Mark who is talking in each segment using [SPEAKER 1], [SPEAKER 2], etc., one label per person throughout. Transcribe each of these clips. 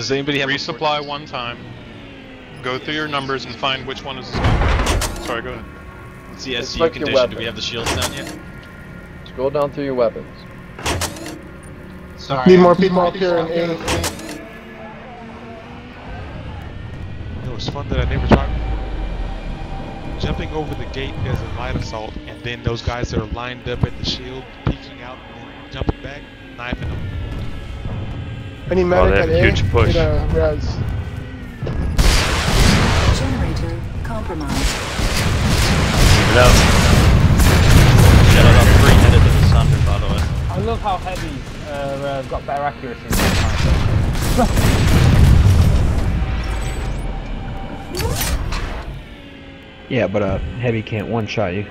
[SPEAKER 1] Does anybody have a-
[SPEAKER 2] Resupply one time. Go through your numbers and find which one is a sniper. Sorry, go ahead.
[SPEAKER 1] What's the
[SPEAKER 3] It's
[SPEAKER 1] SCU
[SPEAKER 3] like your
[SPEAKER 1] condition? Do we have the shields down yet?
[SPEAKER 3] Scroll down through your weapons.
[SPEAKER 4] Sorry.
[SPEAKER 5] Need more people up here in A.
[SPEAKER 6] It was fun that I never tried before. Jumping over the gate as a light assault, and then those guys that are lined up at the shield, peeking out, and jumping back, knifing them.
[SPEAKER 5] Any
[SPEAKER 7] Oh,
[SPEAKER 5] medic
[SPEAKER 7] they
[SPEAKER 5] at
[SPEAKER 7] have a
[SPEAKER 5] A?
[SPEAKER 7] huge push.
[SPEAKER 5] Need a res.
[SPEAKER 8] Generator compromised.
[SPEAKER 7] Keep it up.
[SPEAKER 1] Shout out on three headed to the Sunder, by the way.
[SPEAKER 9] I love how heavy uh, uh, got better accuracy. in
[SPEAKER 10] Yeah, but uh, heavy can't one shot you.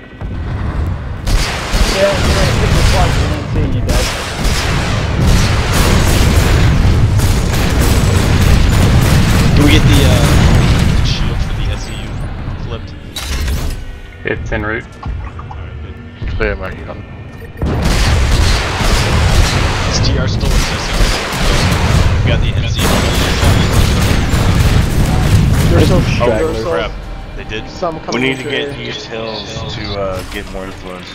[SPEAKER 9] Yeah,
[SPEAKER 1] we get the uh, shield for the SCU flipped?
[SPEAKER 7] It's en route.
[SPEAKER 11] Clear my gun.
[SPEAKER 1] Is TR still existing? We got the NC.
[SPEAKER 5] There's some
[SPEAKER 1] Oh, crap. They did?
[SPEAKER 5] Some
[SPEAKER 11] We need to get
[SPEAKER 5] these
[SPEAKER 11] East Hills to uh, get more influence.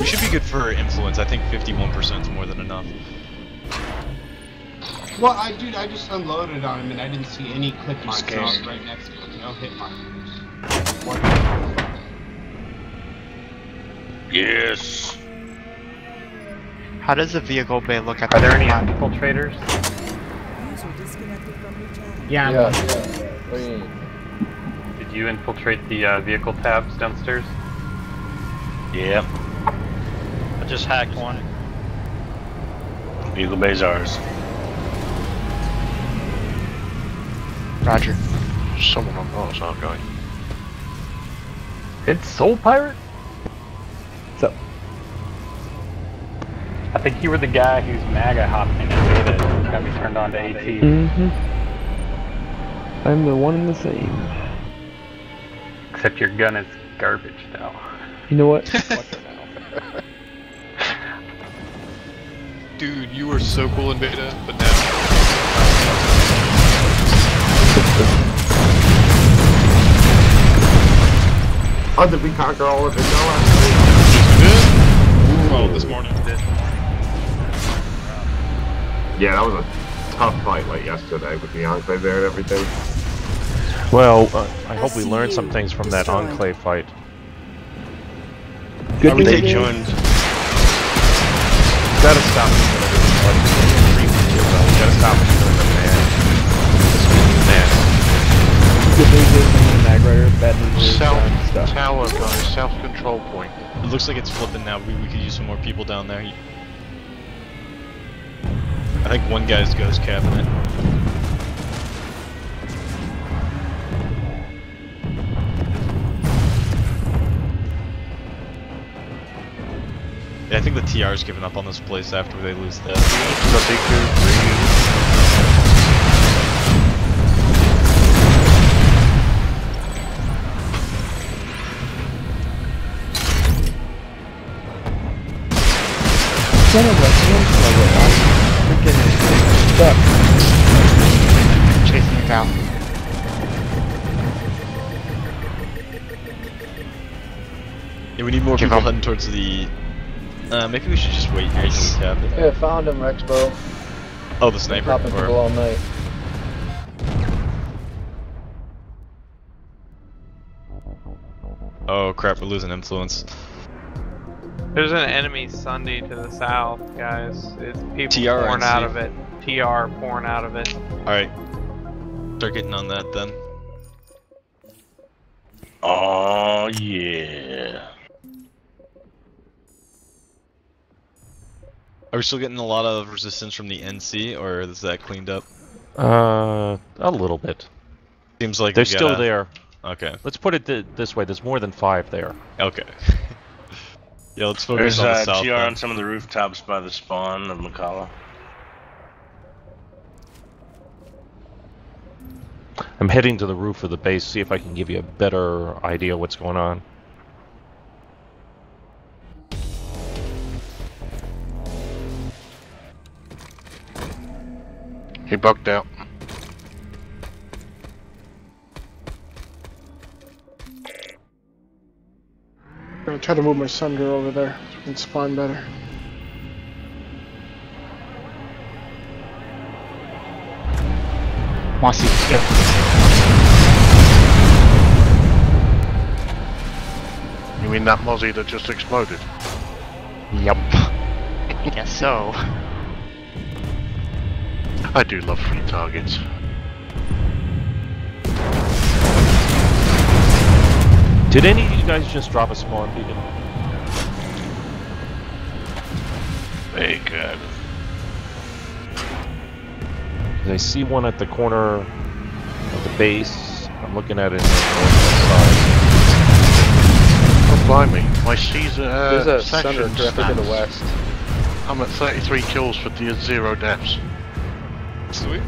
[SPEAKER 1] We should be good for influence. I think 51% is more than enough.
[SPEAKER 4] Well, I dude, I just unloaded on him and I didn't see any clip marks
[SPEAKER 11] scared.
[SPEAKER 4] on right next to him, No hit markers.
[SPEAKER 11] Yes.
[SPEAKER 12] How does the vehicle bay look at
[SPEAKER 7] Are
[SPEAKER 12] the
[SPEAKER 7] there any
[SPEAKER 12] map?
[SPEAKER 7] infiltrators?
[SPEAKER 9] Yeah,
[SPEAKER 3] Yeah,
[SPEAKER 9] man.
[SPEAKER 3] yeah. You?
[SPEAKER 7] Did you infiltrate the uh, vehicle tabs downstairs?
[SPEAKER 11] Yep.
[SPEAKER 1] I just hacked one.
[SPEAKER 11] Eagle Bay's ours.
[SPEAKER 12] Roger.
[SPEAKER 11] Someone on those outgoing.
[SPEAKER 7] It's Soul Pirate?
[SPEAKER 10] What's up?
[SPEAKER 7] I think you were the guy who's MAGA hopped in and beta got me turned on to AT.
[SPEAKER 10] mm-hmm. I'm the one and the same.
[SPEAKER 7] Except your gun is garbage now.
[SPEAKER 10] You know what?
[SPEAKER 2] Dude, you were so cool in beta, but now.
[SPEAKER 5] Oh, did we conquer all of it? No,
[SPEAKER 2] Oh, this morning.
[SPEAKER 5] Yeah, that was a tough fight like yesterday with the Enclave there and everything.
[SPEAKER 13] Well, uh, I hope we learned some things from that Enclave fight.
[SPEAKER 10] Good thing
[SPEAKER 11] They
[SPEAKER 10] they
[SPEAKER 11] joined.
[SPEAKER 13] Gotta stop
[SPEAKER 10] the mag rider. Bad news is
[SPEAKER 11] uh,
[SPEAKER 10] South stuff.
[SPEAKER 11] tower, guys. South control point.
[SPEAKER 1] It looks like it's flipping now. We, we could use some more people down there. I think one guy's ghost cabinet. Yeah, I think the TR's given up on this place after they lose that.
[SPEAKER 10] Son of a handslugger. I'm freaking stuck.
[SPEAKER 12] Chasing you down.
[SPEAKER 1] Yeah, we need more
[SPEAKER 12] Give
[SPEAKER 1] people
[SPEAKER 12] up.
[SPEAKER 1] heading towards the. Uh, maybe we should just wait here until we cap it.
[SPEAKER 3] Yeah, found him, Rexbo.
[SPEAKER 1] Oh, the sniper.
[SPEAKER 3] Popping people all night.
[SPEAKER 1] oh crap, we're losing influence.
[SPEAKER 14] There's an enemy Sundy to the south, guys. It's people
[SPEAKER 1] TR
[SPEAKER 14] pouring out of it. TR pouring out of it.
[SPEAKER 1] Alright. Start getting on that then.
[SPEAKER 11] Oh yeah.
[SPEAKER 1] Are we still getting a lot of resistance from the NC, or is that cleaned up?
[SPEAKER 13] Uh, a little bit.
[SPEAKER 1] Seems like
[SPEAKER 13] They're still
[SPEAKER 1] gotta-
[SPEAKER 13] there.
[SPEAKER 1] Okay.
[SPEAKER 13] Let's put it th this way. There's more than five there.
[SPEAKER 1] Okay. yeah, let's focus
[SPEAKER 11] There's
[SPEAKER 1] on the
[SPEAKER 11] uh,
[SPEAKER 1] south.
[SPEAKER 11] TR
[SPEAKER 1] then.
[SPEAKER 11] on some of the rooftops by the spawn of Makala.
[SPEAKER 13] I'm heading to the roof of the base, see if I can give you a better idea what's going on.
[SPEAKER 11] He bugged out.
[SPEAKER 15] I'm gonna try to move my Sunder over there so we can spawn better.
[SPEAKER 12] Mossy.
[SPEAKER 11] You mean that Mozzie that just exploded?
[SPEAKER 12] Yup. Guess so.
[SPEAKER 11] I do love free targets.
[SPEAKER 13] Did any of you guys just drop a spawn beacon?
[SPEAKER 11] Very good.
[SPEAKER 13] 'Cause I see one at the corner of the base. I'm looking at it on the northwest side.
[SPEAKER 11] Oh, blimey. My Caesar uh,
[SPEAKER 3] There's a
[SPEAKER 11] section
[SPEAKER 3] Sunder directly to the west.
[SPEAKER 11] I'm at 33 kills for the zero deaths.
[SPEAKER 2] Sweet.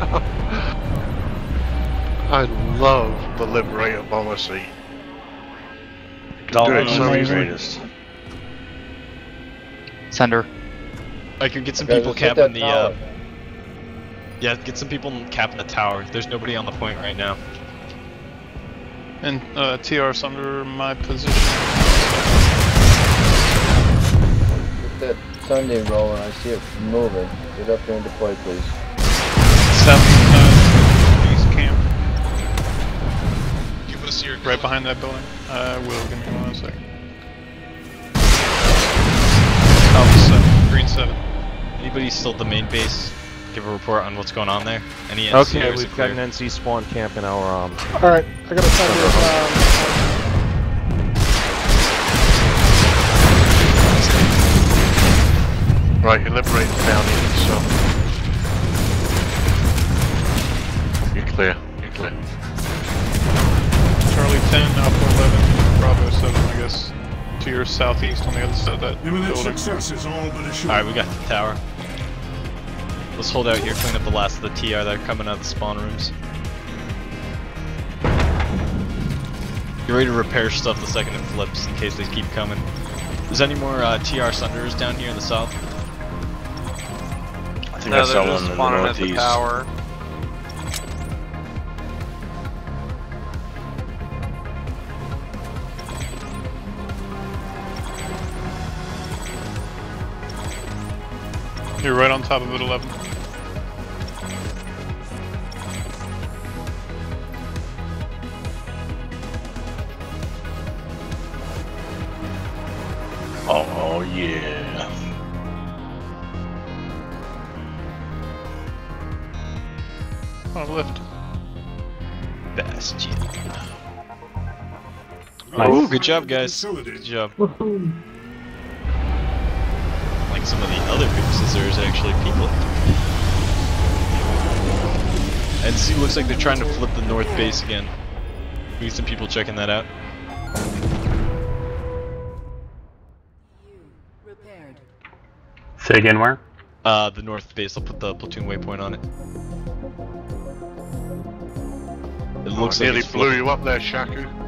[SPEAKER 11] I love the Liberator bomber seat.
[SPEAKER 1] Dalton
[SPEAKER 11] do it so
[SPEAKER 1] is the
[SPEAKER 11] easily.
[SPEAKER 1] greatest.
[SPEAKER 12] Sender.
[SPEAKER 1] I could get some
[SPEAKER 3] Guys,
[SPEAKER 1] people
[SPEAKER 3] let's
[SPEAKER 1] capping
[SPEAKER 3] that
[SPEAKER 1] the, uh... Yeah, get some people capping the tower. There's nobody on the point right now.
[SPEAKER 2] And uh, TR's under my position.
[SPEAKER 3] Get that Sundy rolling. I see it moving. Get up there and deploy, please.
[SPEAKER 6] Give us your
[SPEAKER 2] right behind that building. I will. Give me one second. Alpha seven, green seven.
[SPEAKER 1] Anybody still at the main base? Give a report on what's going on there. Any NCRs
[SPEAKER 13] Okay, we've got
[SPEAKER 1] clear?
[SPEAKER 13] an NC spawn camp in our um.
[SPEAKER 15] Alright, I gotta Sunder. Um,
[SPEAKER 11] Right, you're liberating down here, so. You're clear, you're clear.
[SPEAKER 2] To your southeast on the other side of that
[SPEAKER 16] Imminent
[SPEAKER 2] building.
[SPEAKER 16] success is all but assured.
[SPEAKER 1] Alright, we got the tower. Let's hold out here, clean up the last of the TR that are coming out of the spawn rooms. Get ready to repair stuff the second it flips in case they keep coming. Is there any more uh, TR Sunders down here in the south?
[SPEAKER 11] I think
[SPEAKER 14] No,
[SPEAKER 11] I saw one
[SPEAKER 14] just
[SPEAKER 11] in the
[SPEAKER 14] spawning at the
[SPEAKER 11] northeast.
[SPEAKER 14] tower.
[SPEAKER 2] You're right on top of it, 11.
[SPEAKER 11] Oh yeah.
[SPEAKER 2] On lift.
[SPEAKER 1] Bastion.
[SPEAKER 11] Nice.
[SPEAKER 1] Ooh, good job, guys. Good job. Like some of the other bases, there's actually people. And see, looks like they're trying to flip the north base again. We need some people checking that out.
[SPEAKER 7] Say again where?
[SPEAKER 1] Uh, the north base. I'll put the platoon waypoint on it. It looks
[SPEAKER 11] oh,
[SPEAKER 1] like
[SPEAKER 11] nearly blew you up there, Shaku.